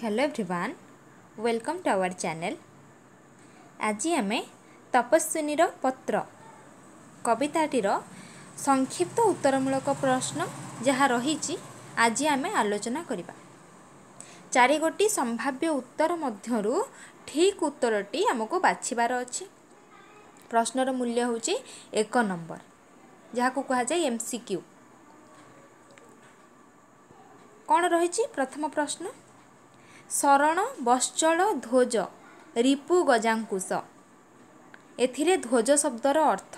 Hello everyone welcome to our channel ଆଜି ଆମେ ତପସ୍ୱିନୀର ପତ୍ର କବିତାଟିର ସଂକ୍ଷିପ୍ତ ଉତ୍ତରମୂଳକ ପ୍ରଶ୍ନ ଯାହା ରହିଛି ଆଜି ଆମେ ଆଲୋଚନା କରିବା। ଚାରିଗୋଟି ସମ୍ଭାବ୍ୟ ଉତ୍ତର ମଧ୍ୟରୁ ଠିକ୍ ଉତ୍ତରଟି ଆମକୁ ବାଛିବାର ଅଛି। ପ୍ରଶ୍ନର ମୂଲ୍ୟ ହେଉଛି ଏକ ନମ୍ବର ଯାହାକୁ କୁହାଯାଏ ଏମ୍ ସି କ୍ୟୁ କ'ଣ ରହିଛି ପ୍ରଥମ ପ୍ରଶ୍ନ? ଶରଣ ବଶ୍ଚଳ ଧ୍ୱଜ ରିପୁ ଗଜାଙ୍କୁଶ। ଏଥିରେ ଧ୍ୱଜ ଶବ୍ଦର ଅର୍ଥ।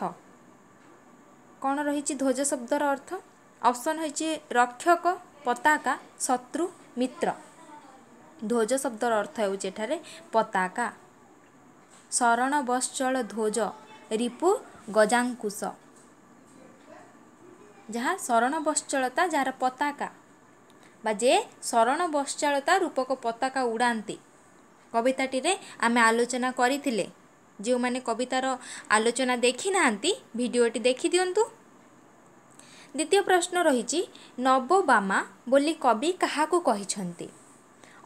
କ'ଣ ରହିଛି ଧ୍ୱଜ ଶବ୍ଦର ଅର୍ଥ? ଅପସନ୍ ହୋଇଛି ରକ୍ଷକ ପତାକା ଶତ୍ରୁ ମିତ୍ର। ଧ୍ୱଜ ଶବ୍ଦର ଅର୍ଥ ହେଉଛି ଏଠାରେ ପତାକା। ଶରଣ ବଶ୍ଚଳ ଧ୍ୱଜ ରିପୁ ଗଜାଙ୍କୁଶ। ଯାହା ଶରଣ ବଶ୍ଚଳତା ଯାହାର ପତାକା। ବା ଯେ ଶରଣ ବଶ୍ଚାଳତା ରୂପକ ପତାକା ଉଡ଼ାନ୍ତି। କବିତାଟିରେ ଆମେ ଆଲୋଚନା କରିଥିଲେ। ଯେଉଁମାନେ କବିତାର ଆଲୋଚନା ଦେଖିନାହାନ୍ତି ଭିଡ଼ିଓଟି ଦେଖିଦିଅନ୍ତୁ। ଦ୍ୱିତୀୟ ପ୍ରଶ୍ନ ରହିଛି ନବବାମା ବୋଲି କବି କାହାକୁ କହିଛନ୍ତି?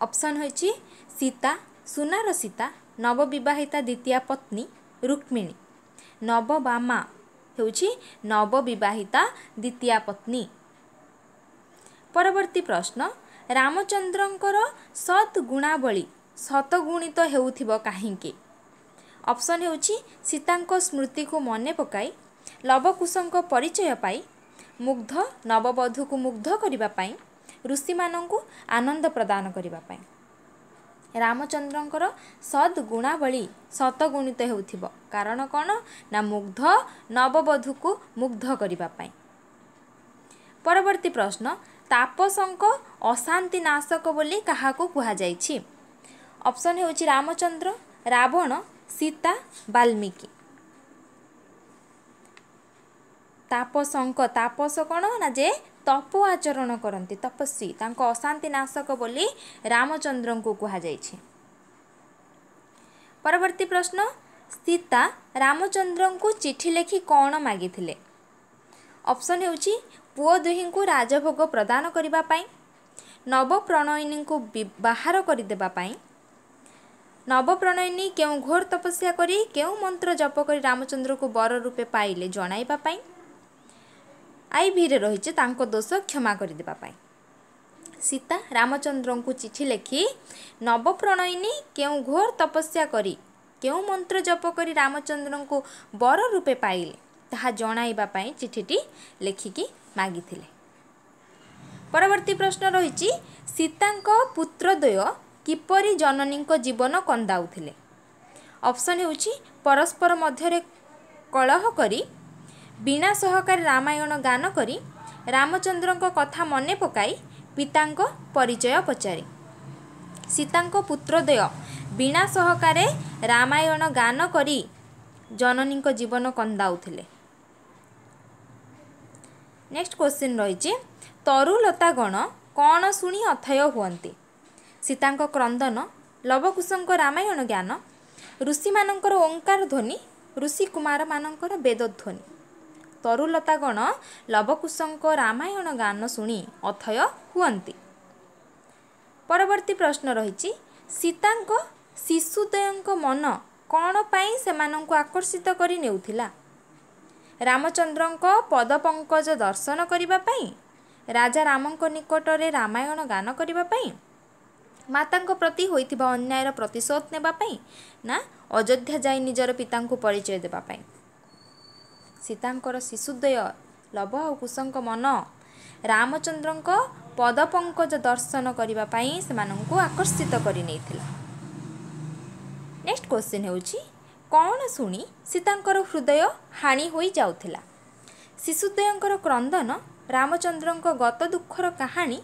ଅପସନ୍ ହୋଇଛି ସୀତା ସୁନାର ସୀତା ନବବିବାହିତା ଦ୍ୱିତୀୟା ପତ୍ନୀ ରୁକ୍ମିଣୀ। ନବବାମା ହେଉଛି ନବବିବାହିତା ଦ୍ୱିତୀୟା ପତ୍ନୀ। ପରବର୍ତ୍ତୀ ପ୍ରଶ୍ନ ରାମଚନ୍ଦ୍ରଙ୍କର ସତ୍ ଗୁଣାବଳୀ ଶତଗୁଣିତ ହେଉଥିବ କାହିଁକି? ଅପସନ୍ ହେଉଛି ସୀତାଙ୍କ ସ୍ମୃତିକୁ ମନେ ପକାଇ ଲବକୁଶଙ୍କ ପରିଚୟ ପାଇ ମୁଗ୍ଧ ନବବଧୂକୁ ମୁଗ୍ଧ କରିବା ପାଇଁ ଋଷିମାନଙ୍କୁ ଆନନ୍ଦ ପ୍ରଦାନ କରିବା ପାଇଁ। ରାମଚନ୍ଦ୍ରଙ୍କର ସଦ୍ ଗୁଣାବଳୀ ଶତଗୁଣିତ ହେଉଥିବ। କାରଣ କ'ଣ? ନା ମୁଗ୍ଧ ନବବଧୂକୁ ମୁଗ୍ଧ କରିବା ପାଇଁ। ପରବର୍ତ୍ତୀ ପ୍ରଶ୍ନ ତାପସଙ୍କ ଅଶାନ୍ତି ନାଶକ ବୋଲି କାହାକୁ କୁହାଯାଇଛି। ଅପସନ୍ ହେଉଛି ରାମଚନ୍ଦ୍ର ରାବଣ ସୀତା ବାଲ୍ମୀକି। ତାପସଙ୍କ ତାପସ କ'ଣ ନା ଯେ ତପ ଆଚରଣ କରନ୍ତି ତପସ୍ୱୀ। ତାଙ୍କ ଅଶାନ୍ତି ନାଶକ ବୋଲି ରାମଚନ୍ଦ୍ରଙ୍କୁ କୁହାଯାଇଛି। ପରବର୍ତ୍ତୀ ପ୍ରଶ୍ନ ସୀତା ରାମଚନ୍ଦ୍ରଙ୍କୁ ଚିଠି ଲେଖି କ'ଣ ମାଗିଥିଲେ? ଅପସନ୍ ହେଉଛି ପୁଅ ଦୁହିଁଙ୍କୁ ରାଜଭୋଗ ପ୍ରଦାନ କରିବା ପାଇଁ ନବପ୍ରଣୟିନୀଙ୍କୁ ବାହାର କରିଦେବା ପାଇଁ ନବପ୍ରଣୟିନୀ କେଉଁ ଘୋର ତପସ୍ୟା କରି କେଉଁ ମନ୍ତ୍ର ଜପ କରି ରାମଚନ୍ଦ୍ରକୁ ବର ରୂପେ ପାଇଲେ ଜଣାଇବା ପାଇଁ ଆଇ ଭିରେ ରହିଛି ତାଙ୍କ ଦୋଷ କ୍ଷମା କରିଦେବା ପାଇଁ। ସୀତା ରାମଚନ୍ଦ୍ରଙ୍କୁ ଚିଠି ଲେଖି ନବପ୍ରଣୟିନୀ କେଉଁ ଘୋର ତପସ୍ୟା କରି କେଉଁ ମନ୍ତ୍ର ଜପ କରି ରାମଚନ୍ଦ୍ରଙ୍କୁ ବର ରୂପେ ପାଇଲେ ତାହା ଜଣାଇବା ପାଇଁ ଚିଠିଟି ଲେଖିକି ମାଗିଥିଲେ। ପରବର୍ତ୍ତୀ ପ୍ରଶ୍ନ ରହିଛି ସୀତାଙ୍କ ପୁତ୍ରଦ୍ୱୟ କିପରି ଜନନୀଙ୍କ ଜୀବନ କନ୍ଦାଉଥିଲେ? ଅପସନ୍ ହେଉଛି ପରସ୍ପର ମଧ୍ୟରେ କଳହ କରି ବୀଣା ସହକାରେ ରାମାୟଣ ଗାନ କରି ରାମଚନ୍ଦ୍ରଙ୍କ କଥା ମନେ ପକାଇ ପିତାଙ୍କ ପରିଚୟ ପଚାରି। ସୀତାଙ୍କ ପୁତ୍ରଦ୍ୱୟ ବୀଣା ସହକାରେ ରାମାୟଣ ଗାନ କରି ଜନନୀଙ୍କ ଜୀବନ କନ୍ଦାଉଥିଲେ। ନେକ୍ସଟ କ୍ୱେଶ୍ଚିନ୍ ରହିଛି ତରୁଲତାଗଣ କ'ଣ ଶୁଣି ଅଥୟ ହୁଅନ୍ତି? ସୀତାଙ୍କ କ୍ରନ୍ଦନ ଲବକୁଶଙ୍କ ରାମାୟଣ ଜ୍ଞାନ ଋଷିମାନଙ୍କର ଓଙ୍କାର ଧ୍ୱନି ଋଷି କୁମାରମାନଙ୍କର ବେଦଧ୍ୱନି ତରୁଲତାଗଣ ଲବକୁଶଙ୍କ ରାମାୟଣ ଗାନ ଶୁଣି ଅଥୟ ହୁଅନ୍ତି। ପରବର୍ତ୍ତୀ ପ୍ରଶ୍ନ ରହିଛି ସୀତାଙ୍କ ଶିଶୁଦୟଙ୍କ ମନ କ'ଣ ପାଇଁ ସେମାନଙ୍କୁ ଆକର୍ଷିତ କରି ନେଉଥିଲା? ରାମଚନ୍ଦ୍ରଙ୍କ ପଦପଙ୍କଜ ଦର୍ଶନ କରିବା ପାଇଁ ରାଜା ରାମଙ୍କ ନିକଟରେ ରାମାୟଣ ଗାନ କରିବା ପାଇଁ ମାତାଙ୍କ ପ୍ରତି ହୋଇଥିବା ଅନ୍ୟାୟର ପ୍ରତିଶୋଧ ନେବା ପାଇଁ ନା ଅଯୋଧ୍ୟା ଯାଇ ନିଜର ପିତାଙ୍କୁ ପରିଚୟ ଦେବା ପାଇଁ? ସୀତାଙ୍କର ଶିଶୁଦ୍ୱୟ ଲବ ଆଉ କୁଶଙ୍କ ମନ ରାମଚନ୍ଦ୍ରଙ୍କ ପଦପଙ୍କଜ ଦର୍ଶନ କରିବା ପାଇଁ ସେମାନଙ୍କୁ ଆକର୍ଷିତ କରି ନେଇଥିଲା। ନେକ୍ସଟ କ୍ୱେଶ୍ଚିନ୍ ହେଉଛି କ'ଣ ଶୁଣି ସୀତାଙ୍କର ହୃଦୟ ହାଣି ହୋଇଯାଉଥିଲା ଶିଶୁଦ୍ୱୟଙ୍କର କ୍ରନ୍ଦନ ରାମଚନ୍ଦ୍ରଙ୍କ ଗତ ଦୁଃଖର କାହାଣୀ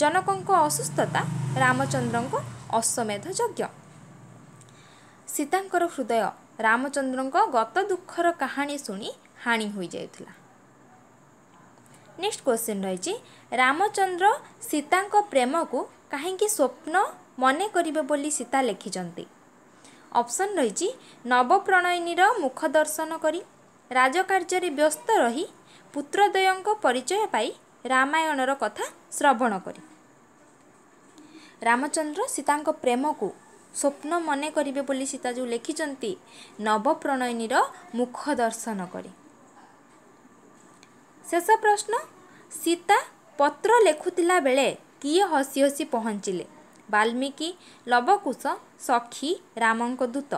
ଜନକଙ୍କ ଅସୁସ୍ଥତା ରାମଚନ୍ଦ୍ରଙ୍କ ଅଶ୍ୱମେଧ ଯଜ୍ଞ। ସୀତାଙ୍କର ହୃଦୟ ରାମଚନ୍ଦ୍ରଙ୍କ ଗତ ଦୁଃଖର କାହାଣୀ ଶୁଣି ହାଣି ହୋଇଯାଇଥିଲା ନେକ୍ସଟ କ୍ୱେଶ୍ଚିନ୍ ରହିଛି ରାମଚନ୍ଦ୍ର ସୀତାଙ୍କ ପ୍ରେମକୁ କାହିଁକି ସ୍ୱପ୍ନ ମନେ କରିବେ ବୋଲି ସୀତା ଲେଖିଛନ୍ତି? ଅପସନ୍ ରହିଛି ନବପ୍ରଣୟିନୀର ମୁଖ ଦର୍ଶନ କରି ରାଜକାର୍ଯ୍ୟରେ ବ୍ୟସ୍ତ ରହି ପୁତ୍ରଦ୍ୱୟଙ୍କ ପରିଚୟ ପାଇ ରାମାୟଣର କଥା ଶ୍ରବଣ କରି। ରାମଚନ୍ଦ୍ର ସୀତାଙ୍କ ପ୍ରେମକୁ ସ୍ୱପ୍ନ ମନେ କରିବେ ବୋଲି ସୀତା ଯେଉଁ ଲେଖିଛନ୍ତି ନବପ୍ରଣୟିନୀର ମୁଖ ଦର୍ଶନ କରି। ଶେଷ ପ୍ରଶ୍ନ ସୀତା ପତ୍ର ଲେଖୁଥିଲା ବେଳେ କିଏ ହସି ହସି ପହଞ୍ଚିଲେ? ବାଲ୍ମୀକି ଲବକୁଶ ସଖୀ ରାମଙ୍କ ଦୂତ।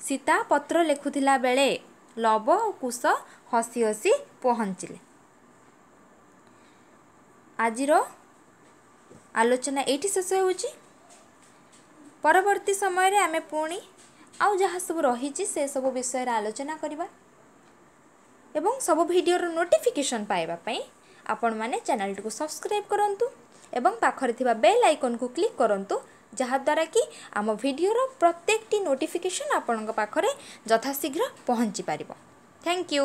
ସୀତା ପତ୍ର ଲେଖୁଥିଲା ବେଳେ ଲବ ଓ କୁଶ ହସି ହସି ପହଞ୍ଚିଲେ। ଆଜିର ଆଲୋଚନା ଏଇଠି ଶେଷ ହେଉଛି। ପରବର୍ତ୍ତୀ ସମୟରେ ଆମେ ପୁଣି ଆଉ ଯାହା ସବୁ ରହିଛି ସେସବୁ ବିଷୟରେ ଆଲୋଚନା କରିବା ଏବଂ ସବୁ ଭିଡ଼ିଓର ନୋଟିଫିକେସନ୍ ପାଇବା ପାଇଁ ଆପଣମାନେ ଚ୍ୟାନେଲଟିକୁ ସବସ୍କ୍ରାଇବ୍ କରନ୍ତୁ। ଏବଂ ପାଖରେ ଥିବା ବେଲ୍ ଆଇକନ୍କୁ କ୍ଲିକ୍ କରନ୍ତୁ ଯାହାଦ୍ୱାରା କି ଆମ ଭିଡ଼ିଓର ପ୍ରତ୍ୟେକଟି ନୋଟିଫିକେସନ୍ ଆପଣଙ୍କ ପାଖରେ ଯଥାଶୀଘ୍ର ପହଞ୍ଚି ପାରିବ। Thank you